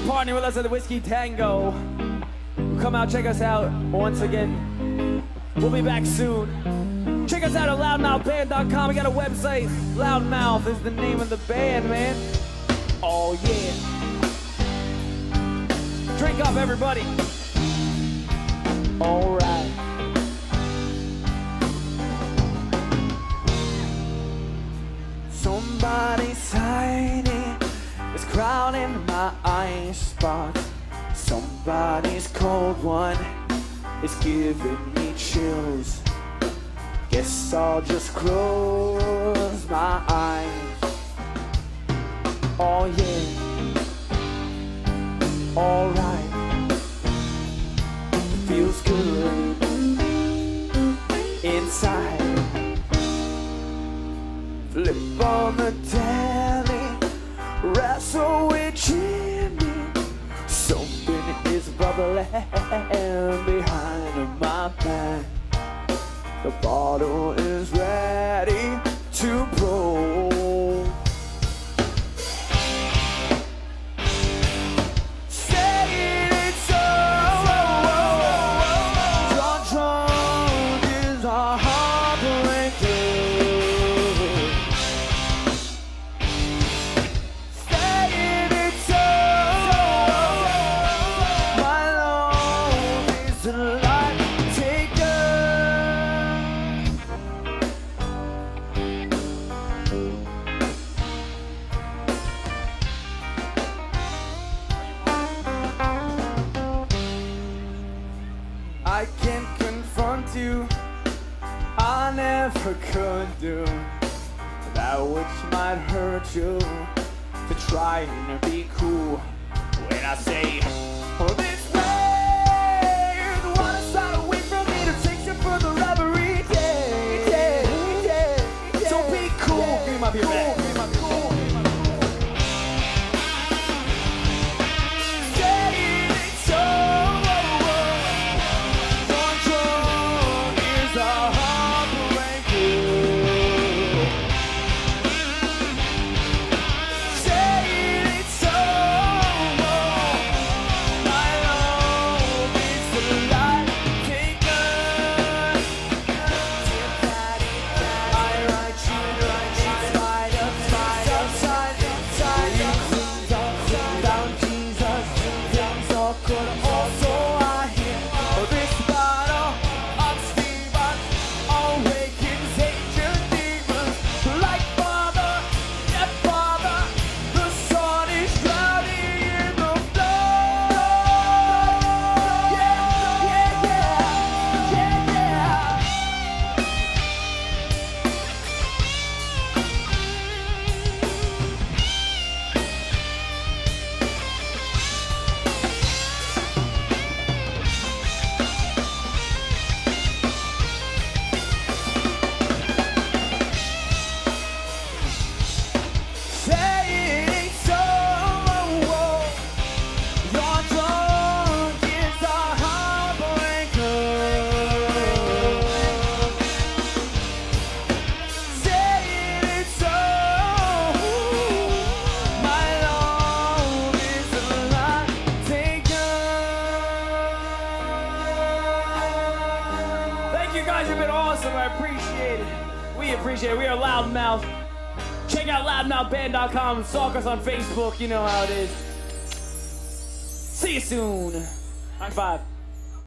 for partnering with us at the Whiskey Tango. Come out, check us out once again. We'll be back soon. Check us out at loudmouthband.com. We got a website. Loudmouth is the name of the band, man. Oh, yeah. Drink up, everybody. All right. Somebody's hiding is crowding my spot. Somebody's cold one is giving me chills. Guess I'll just close my eyes. Oh yeah. Alright. Feels good inside. Flip on the telly, wrestle with Jimmy. Bubbling behind my back. The bottle is I can't confront you. I never could do that which might hurt you. To try and be cool when I say, oh, this way, the one side away from me to take you for the every day. day, day. So be cool, be my beer guys. You've been awesome. I appreciate it. We appreciate it. We are Loudmouth. Check out loudmouthband.com. Stalk us on Facebook. You know how it is. See you soon. High five.